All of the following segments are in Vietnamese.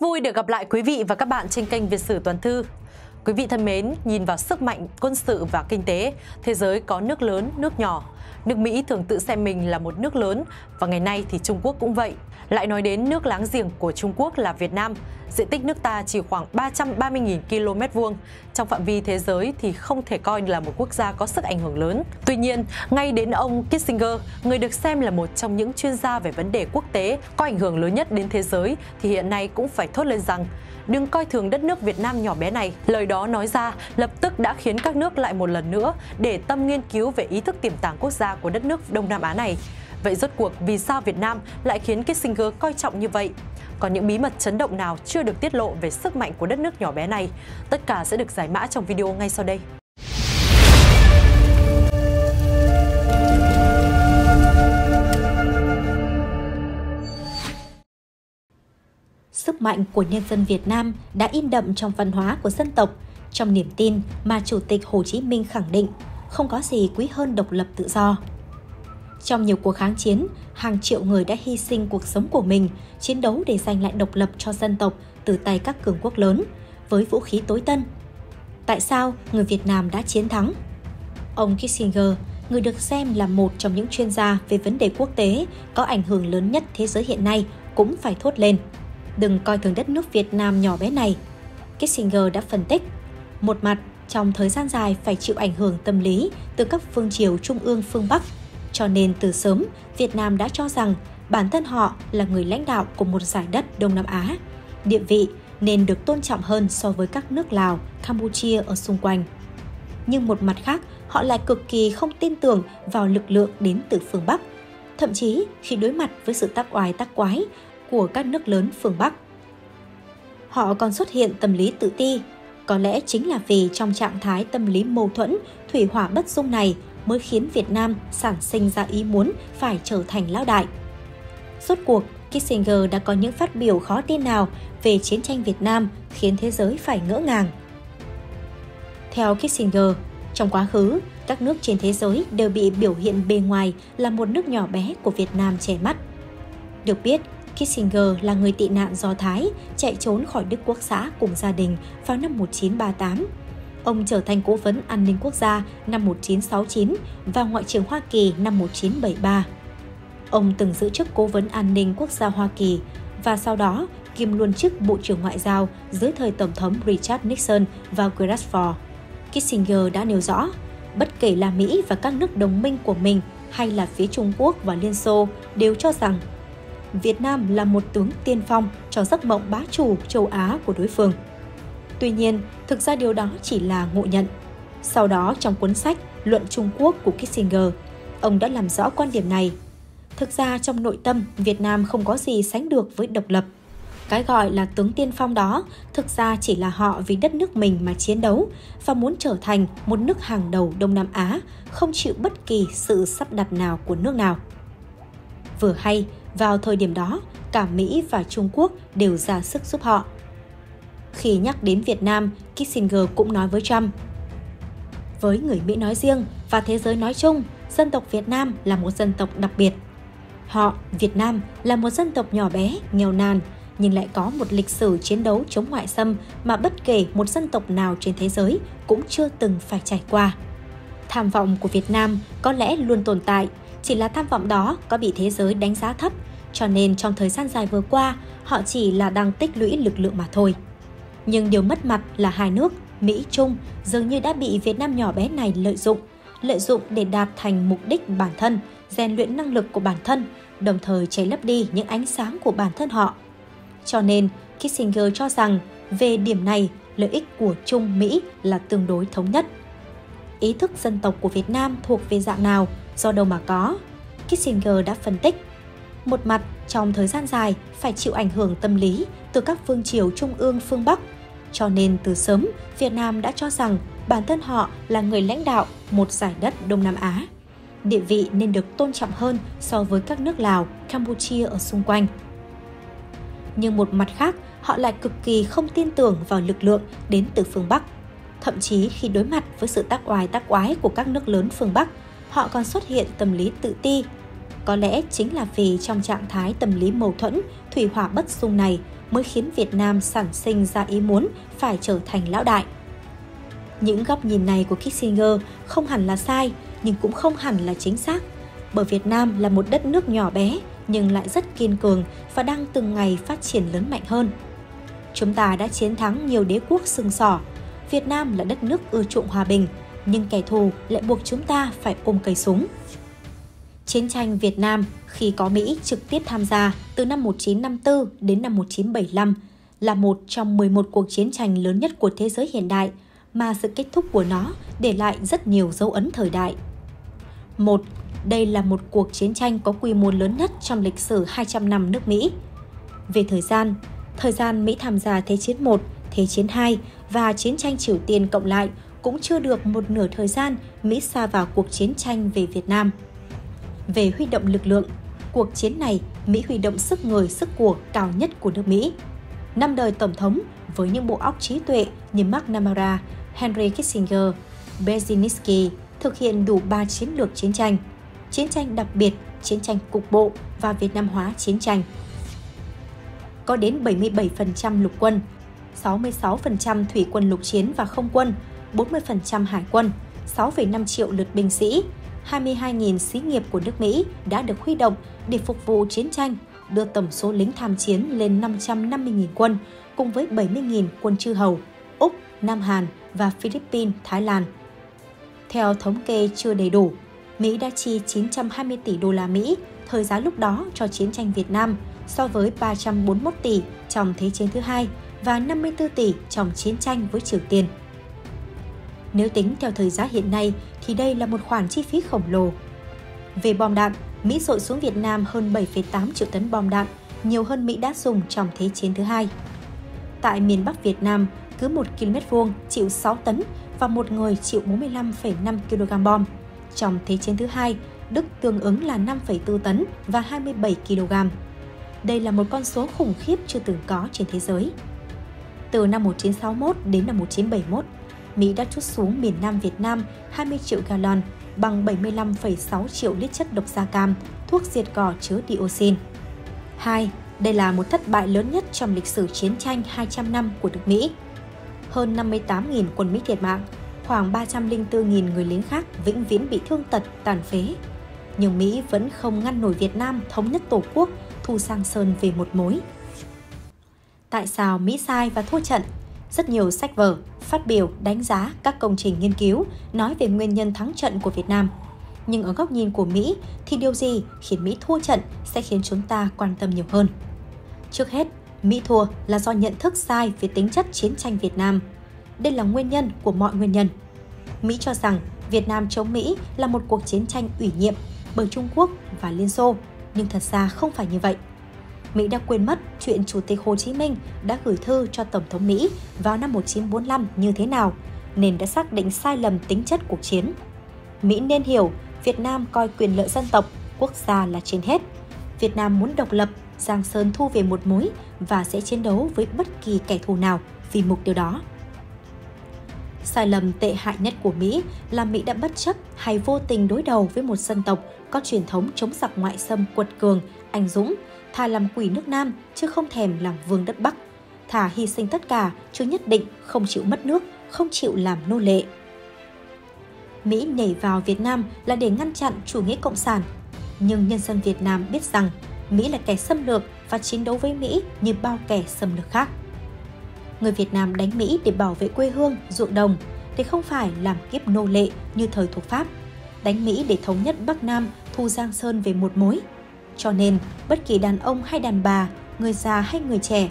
Rất vui được gặp lại quý vị và các bạn trên kênh Việt sử Toàn thư. Quý vị thân mến, nhìn vào sức mạnh quân sự và kinh tế, thế giới có nước lớn, nước nhỏ. Nước Mỹ thường tự xem mình là một nước lớn và ngày nay thì Trung Quốc cũng vậy. Lại nói đến nước láng giềng của Trung Quốc là Việt Nam, diện tích nước ta chỉ khoảng 330.000 km vuông. Trong phạm vi thế giới thì không thể coi là một quốc gia có sức ảnh hưởng lớn. Tuy nhiên, ngay đến ông Kissinger, người được xem là một trong những chuyên gia về vấn đề quốc tế có ảnh hưởng lớn nhất đến thế giới thì hiện nay cũng phải thốt lên rằng đừng coi thường đất nước Việt Nam nhỏ bé này. Lời đó nói ra lập tức đã khiến các nước lại một lần nữa để tâm nghiên cứu về ý thức tiềm tàng quốc gia của đất nước Đông Nam Á này. Vậy rốt cuộc vì sao Việt Nam lại khiến Kissinger coi trọng như vậy? Còn những bí mật chấn động nào chưa được tiết lộ về sức mạnh của đất nước nhỏ bé này? Tất cả sẽ được giải mã trong video ngay sau đây. Sức mạnh của nhân dân Việt Nam đã in đậm trong văn hóa của dân tộc, trong niềm tin mà Chủ tịch Hồ Chí Minh khẳng định không có gì quý hơn độc lập tự do. Trong nhiều cuộc kháng chiến, hàng triệu người đã hy sinh cuộc sống của mình, chiến đấu để giành lại độc lập cho dân tộc từ tay các cường quốc lớn, với vũ khí tối tân. Tại sao người Việt Nam đã chiến thắng? Ông Kissinger, người được xem là một trong những chuyên gia về vấn đề quốc tế có ảnh hưởng lớn nhất thế giới hiện nay, cũng phải thốt lên. Đừng coi thường đất nước Việt Nam nhỏ bé này. Kissinger đã phân tích. Một mặt, trong thời gian dài phải chịu ảnh hưởng tâm lý từ các phương triều trung ương phương Bắc – cho nên từ sớm, Việt Nam đã cho rằng bản thân họ là người lãnh đạo của một giải đất Đông Nam Á. Địa vị nên được tôn trọng hơn so với các nước Lào, Campuchia ở xung quanh. Nhưng một mặt khác, họ lại cực kỳ không tin tưởng vào lực lượng đến từ phương Bắc. Thậm chí khi đối mặt với sự tác oai tác quái của các nước lớn phương Bắc. Họ còn xuất hiện tâm lý tự ti, có lẽ chính là vì trong trạng thái tâm lý mâu thuẫn, thủy hỏa bất dung này mới khiến Việt Nam sản sinh ra ý muốn phải trở thành lão đại. Rốt cuộc, Kissinger đã có những phát biểu khó tin nào về chiến tranh Việt Nam khiến thế giới phải ngỡ ngàng. Theo Kissinger, trong quá khứ, các nước trên thế giới đều bị biểu hiện bề ngoài là một nước nhỏ bé của Việt Nam che mắt. Được biết, Kissinger là người tị nạn Do Thái, chạy trốn khỏi Đức Quốc xã cùng gia đình vào năm 1938 Ông trở thành cố vấn an ninh quốc gia năm 1969 và Ngoại trưởng Hoa Kỳ năm 1973. Ông từng giữ chức cố vấn an ninh quốc gia Hoa Kỳ và sau đó kiêm luôn chức Bộ trưởng Ngoại giao dưới thời Tổng thống Richard Nixon và Gerald Ford. Kissinger đã nêu rõ, bất kể là Mỹ và các nước đồng minh của mình hay là phía Trung Quốc và Liên Xô đều cho rằng Việt Nam là một tướng tiên phong cho giấc mộng bá chủ châu Á của đối phương. Tuy nhiên, thực ra điều đó chỉ là ngộ nhận. Sau đó trong cuốn sách Luận Trung Quốc của Kissinger, ông đã làm rõ quan điểm này. Thực ra trong nội tâm, Việt Nam không có gì sánh được với độc lập. Cái gọi là tướng tiên phong đó thực ra chỉ là họ vì đất nước mình mà chiến đấu và muốn trở thành một nước hàng đầu Đông Nam Á, không chịu bất kỳ sự sắp đặt nào của nước nào. Vừa hay, vào thời điểm đó, cả Mỹ và Trung Quốc đều ra sức giúp họ – khi nhắc đến Việt Nam, Kissinger cũng nói với Trump. Với người Mỹ nói riêng và thế giới nói chung, dân tộc Việt Nam là một dân tộc đặc biệt. Họ, Việt Nam, là một dân tộc nhỏ bé, nghèo nàn, nhưng lại có một lịch sử chiến đấu chống ngoại xâm mà bất kể một dân tộc nào trên thế giới cũng chưa từng phải trải qua. Tham vọng của Việt Nam có lẽ luôn tồn tại, chỉ là tham vọng đó có bị thế giới đánh giá thấp, cho nên trong thời gian dài vừa qua, họ chỉ là đang tích lũy lực lượng mà thôi. Nhưng điều mất mặt là hai nước, Mỹ Trung, dường như đã bị Việt Nam nhỏ bé này lợi dụng, lợi dụng để đạt thành mục đích bản thân, rèn luyện năng lực của bản thân, đồng thời cháy lấp đi những ánh sáng của bản thân họ. Cho nên, Kissinger cho rằng về điểm này, lợi ích của Trung Mỹ là tương đối thống nhất. Ý thức dân tộc của Việt Nam thuộc về dạng nào, do đâu mà có? Kissinger đã phân tích. Một mặt, trong thời gian dài phải chịu ảnh hưởng tâm lý từ các phương triều trung ương phương Bắc cho nên từ sớm, Việt Nam đã cho rằng bản thân họ là người lãnh đạo một giải đất Đông Nam Á. Địa vị nên được tôn trọng hơn so với các nước Lào, Campuchia ở xung quanh. Nhưng một mặt khác, họ lại cực kỳ không tin tưởng vào lực lượng đến từ phương Bắc. Thậm chí khi đối mặt với sự tác oai tác oái của các nước lớn phương Bắc, họ còn xuất hiện tâm lý tự ti. Có lẽ chính là vì trong trạng thái tâm lý mâu thuẫn, thủy hỏa bất dung này mới khiến Việt Nam sản sinh ra ý muốn phải trở thành lão đại. Những góc nhìn này của Kissinger không hẳn là sai, nhưng cũng không hẳn là chính xác. Bởi Việt Nam là một đất nước nhỏ bé, nhưng lại rất kiên cường và đang từng ngày phát triển lớn mạnh hơn. Chúng ta đã chiến thắng nhiều đế quốc sừng sỏ. Việt Nam là đất nước ưa chuộng hòa bình, nhưng kẻ thù lại buộc chúng ta phải ôm cây súng. Chiến tranh Việt Nam khi có Mỹ trực tiếp tham gia từ năm 1954 đến năm 1975 là một trong 11 cuộc chiến tranh lớn nhất của thế giới hiện đại mà sự kết thúc của nó để lại rất nhiều dấu ấn thời đại. Một, đây là một cuộc chiến tranh có quy mô lớn nhất trong lịch sử 200 năm nước Mỹ. Về thời gian, thời gian Mỹ tham gia Thế chiến 1, Thế chiến 2 và chiến tranh Triều Tiên cộng lại cũng chưa được một nửa thời gian Mỹ xa vào cuộc chiến tranh về Việt Nam. Về huy động lực lượng, cuộc chiến này Mỹ huy động sức người, sức của cao nhất của nước Mỹ. Năm đời Tổng thống với những bộ óc trí tuệ như McNamara, Henry Kissinger, Brzezinski thực hiện đủ 3 chiến lược chiến tranh, chiến tranh đặc biệt, chiến tranh cục bộ và Việt Nam hóa chiến tranh. Có đến 77% lục quân, 66% thủy quân lục chiến và không quân, 40% hải quân, 6,5 triệu lượt binh sĩ, 22.000 xí nghiệp của nước Mỹ đã được huy động để phục vụ chiến tranh, đưa tổng số lính tham chiến lên 550.000 quân, cùng với 70.000 quân chư hầu, Úc, Nam Hàn và Philippines, Thái Lan. Theo thống kê chưa đầy đủ, Mỹ đã chi 920 tỷ đô la Mỹ thời giá lúc đó cho chiến tranh Việt Nam so với 341 tỷ trong Thế chiến thứ hai và 54 tỷ trong chiến tranh với Triều Tiên. Nếu tính theo thời giá hiện nay thì đây là một khoản chi phí khổng lồ. Về bom đạn, Mỹ dội xuống Việt Nam hơn 7,8 triệu tấn bom đạn, nhiều hơn Mỹ đã dùng trong Thế chiến thứ hai. Tại miền Bắc Việt Nam, cứ 1 km vuông chịu 6 tấn và một người chịu 45,5 kg bom. Trong Thế chiến thứ hai, Đức tương ứng là 5,4 tấn và 27 kg. Đây là một con số khủng khiếp chưa từng có trên thế giới. Từ năm 1961 đến năm 1971, Mỹ đã trút xuống miền Nam Việt Nam 20 triệu gallon bằng 75,6 triệu lít chất độc da cam, thuốc diệt cỏ chứa dioxin. 2. Đây là một thất bại lớn nhất trong lịch sử chiến tranh 200 năm của nước Mỹ. Hơn 58.000 quân Mỹ thiệt mạng, khoảng 304.000 người lính khác vĩnh viễn bị thương tật, tàn phế. Nhưng Mỹ vẫn không ngăn nổi Việt Nam thống nhất Tổ quốc, thu sang Sơn về một mối. Tại sao Mỹ sai và thua trận? Rất nhiều sách vở, phát biểu, đánh giá các công trình nghiên cứu nói về nguyên nhân thắng trận của Việt Nam. Nhưng ở góc nhìn của Mỹ thì điều gì khiến Mỹ thua trận sẽ khiến chúng ta quan tâm nhiều hơn. Trước hết, Mỹ thua là do nhận thức sai về tính chất chiến tranh Việt Nam. Đây là nguyên nhân của mọi nguyên nhân. Mỹ cho rằng Việt Nam chống Mỹ là một cuộc chiến tranh ủy nhiệm bởi Trung Quốc và Liên Xô, nhưng thật ra không phải như vậy. Mỹ đã quên mất chuyện Chủ tịch Hồ Chí Minh đã gửi thư cho Tổng thống Mỹ vào năm 1945 như thế nào, nên đã xác định sai lầm tính chất cuộc chiến. Mỹ nên hiểu Việt Nam coi quyền lợi dân tộc, quốc gia là trên hết. Việt Nam muốn độc lập, Giang Sơn thu về một mối và sẽ chiến đấu với bất kỳ kẻ thù nào vì mục tiêu đó. Sai lầm tệ hại nhất của Mỹ là Mỹ đã bất chấp hay vô tình đối đầu với một dân tộc có truyền thống chống giặc ngoại xâm quật cường, anh dũng, thà làm quỷ nước Nam chứ không thèm làm vương đất Bắc. Thà hy sinh tất cả chứ nhất định không chịu mất nước, không chịu làm nô lệ. Mỹ nhảy vào Việt Nam là để ngăn chặn chủ nghĩa cộng sản. Nhưng nhân dân Việt Nam biết rằng Mỹ là kẻ xâm lược và chiến đấu với Mỹ như bao kẻ xâm lược khác. Người Việt Nam đánh Mỹ để bảo vệ quê hương, ruộng đồng, để không phải làm kiếp nô lệ như thời thuộc Pháp. Đánh Mỹ để thống nhất Bắc Nam, thu Giang Sơn về một mối. Cho nên, bất kỳ đàn ông hay đàn bà, người già hay người trẻ,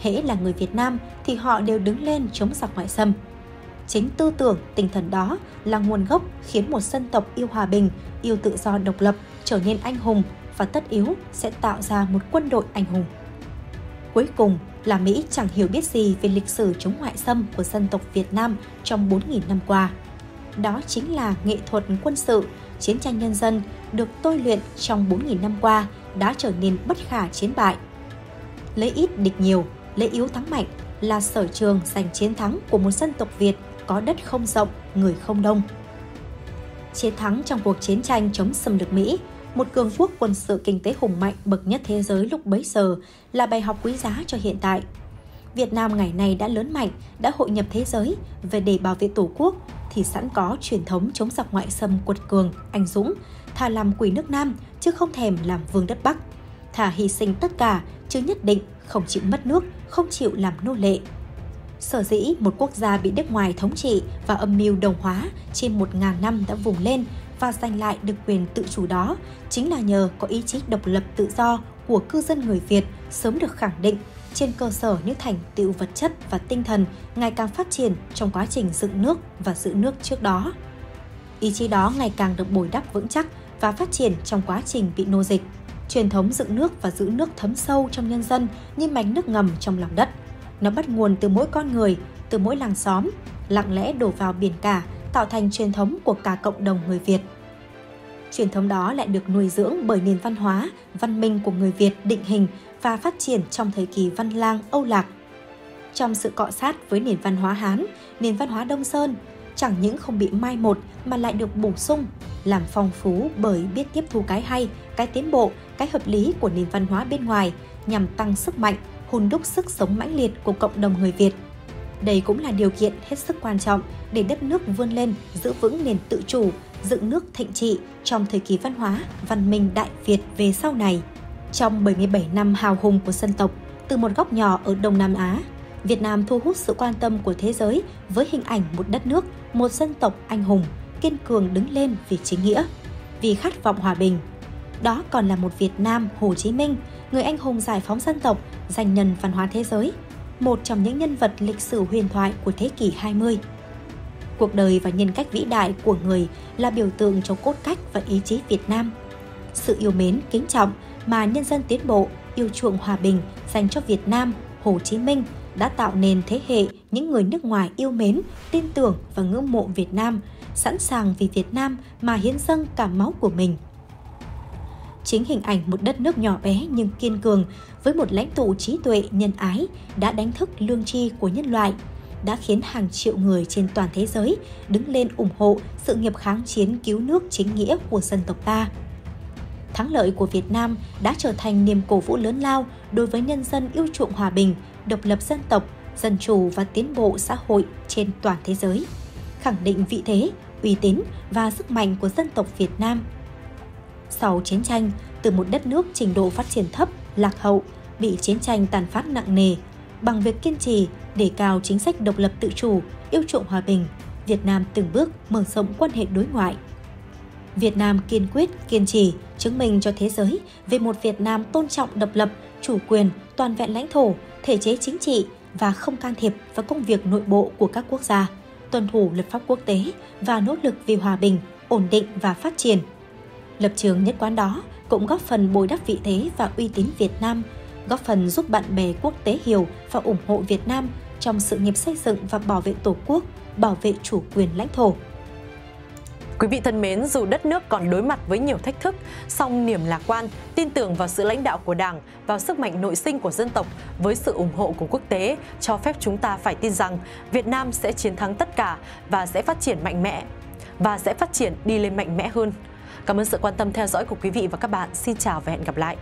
hễ là người Việt Nam thì họ đều đứng lên chống giặc ngoại xâm. Chính tư tưởng, tinh thần đó là nguồn gốc khiến một dân tộc yêu hòa bình, yêu tự do độc lập trở nên anh hùng và tất yếu sẽ tạo ra một quân đội anh hùng. Cuối cùng là Mỹ chẳng hiểu biết gì về lịch sử chống ngoại xâm của dân tộc Việt Nam trong 4.000 năm qua. Đó chính là nghệ thuật quân sự, chiến tranh nhân dân được tôi luyện trong 4.000 năm qua đã trở nên bất khả chiến bại. Lấy ít địch nhiều, lấy yếu thắng mạnh là sở trường giành chiến thắng của một dân tộc Việt có đất không rộng, người không đông. Chiến thắng trong cuộc chiến tranh chống xâm lược Mỹ một cường quốc quân sự kinh tế hùng mạnh bậc nhất thế giới lúc bấy giờ là bài học quý giá cho hiện tại. Việt Nam ngày nay đã lớn mạnh, đã hội nhập thế giới về để bảo vệ Tổ quốc thì sẵn có truyền thống chống giặc ngoại xâm quật cường, anh dũng, thà làm quỷ nước Nam chứ không thèm làm vương đất Bắc. Thà hy sinh tất cả chứ nhất định không chịu mất nước, không chịu làm nô lệ. Sở dĩ một quốc gia bị nước ngoài thống trị và âm mưu đồng hóa trên một ngàn năm đã vùng lên và giành lại được quyền tự chủ đó chính là nhờ có ý chí độc lập tự do của cư dân người Việt sớm được khẳng định trên cơ sở những thành tựu vật chất và tinh thần ngày càng phát triển trong quá trình dựng nước và giữ nước trước đó. Ý chí đó ngày càng được bồi đắp vững chắc và phát triển trong quá trình bị nô dịch. Truyền thống dựng nước và giữ nước thấm sâu trong nhân dân như mạch nước ngầm trong lòng đất. Nó bắt nguồn từ mỗi con người, từ mỗi làng xóm, lặng lẽ đổ vào biển cả, tạo thành truyền thống của cả cộng đồng người Việt. Truyền thống đó lại được nuôi dưỡng bởi nền văn hóa, văn minh của người Việt định hình và phát triển trong thời kỳ văn lang Âu Lạc. Trong sự cọ sát với nền văn hóa Hán, nền văn hóa Đông Sơn, chẳng những không bị mai một mà lại được bổ sung, làm phong phú bởi biết tiếp thu cái hay, cái tiến bộ, cái hợp lý của nền văn hóa bên ngoài nhằm tăng sức mạnh, hùn đúc sức sống mãnh liệt của cộng đồng người Việt. Đây cũng là điều kiện hết sức quan trọng để đất nước vươn lên, giữ vững nền tự chủ, dựng nước thịnh trị trong thời kỳ văn hóa, văn minh Đại Việt về sau này. Trong 77 năm hào hùng của dân tộc, từ một góc nhỏ ở Đông Nam Á, Việt Nam thu hút sự quan tâm của thế giới với hình ảnh một đất nước, một dân tộc anh hùng, kiên cường đứng lên vì chính nghĩa, vì khát vọng hòa bình. Đó còn là một Việt Nam Hồ Chí Minh, người anh hùng giải phóng dân tộc, danh nhân văn hóa thế giới, một trong những nhân vật lịch sử huyền thoại của thế kỷ 20. Cuộc đời và nhân cách vĩ đại của người là biểu tượng cho cốt cách và ý chí Việt Nam. Sự yêu mến, kính trọng mà nhân dân tiến bộ, yêu chuộng hòa bình dành cho Việt Nam, Hồ Chí Minh đã tạo nên thế hệ những người nước ngoài yêu mến, tin tưởng và ngưỡng mộ Việt Nam, sẵn sàng vì Việt Nam mà hiến dâng cả máu của mình. Chính hình ảnh một đất nước nhỏ bé nhưng kiên cường với một lãnh tụ trí tuệ nhân ái đã đánh thức lương tri của nhân loại, đã khiến hàng triệu người trên toàn thế giới đứng lên ủng hộ sự nghiệp kháng chiến cứu nước chính nghĩa của dân tộc ta thắng lợi của Việt Nam đã trở thành niềm cổ vũ lớn lao đối với nhân dân yêu chuộng hòa bình, độc lập dân tộc, dân chủ và tiến bộ xã hội trên toàn thế giới, khẳng định vị thế, uy tín và sức mạnh của dân tộc Việt Nam. Sau chiến tranh, từ một đất nước trình độ phát triển thấp, lạc hậu, bị chiến tranh tàn phát nặng nề, bằng việc kiên trì, đề cao chính sách độc lập tự chủ, yêu chuộng hòa bình, Việt Nam từng bước mở rộng quan hệ đối ngoại, Việt Nam kiên quyết, kiên trì, chứng minh cho thế giới về một Việt Nam tôn trọng độc lập, chủ quyền, toàn vẹn lãnh thổ, thể chế chính trị và không can thiệp vào công việc nội bộ của các quốc gia, tuân thủ luật pháp quốc tế và nỗ lực vì hòa bình, ổn định và phát triển. Lập trường nhất quán đó cũng góp phần bồi đắp vị thế và uy tín Việt Nam, góp phần giúp bạn bè quốc tế hiểu và ủng hộ Việt Nam trong sự nghiệp xây dựng và bảo vệ Tổ quốc, bảo vệ chủ quyền lãnh thổ. Quý vị thân mến, dù đất nước còn đối mặt với nhiều thách thức, song niềm lạc quan, tin tưởng vào sự lãnh đạo của Đảng, vào sức mạnh nội sinh của dân tộc với sự ủng hộ của quốc tế cho phép chúng ta phải tin rằng Việt Nam sẽ chiến thắng tất cả và sẽ phát triển mạnh mẽ và sẽ phát triển đi lên mạnh mẽ hơn. Cảm ơn sự quan tâm theo dõi của quý vị và các bạn. Xin chào và hẹn gặp lại.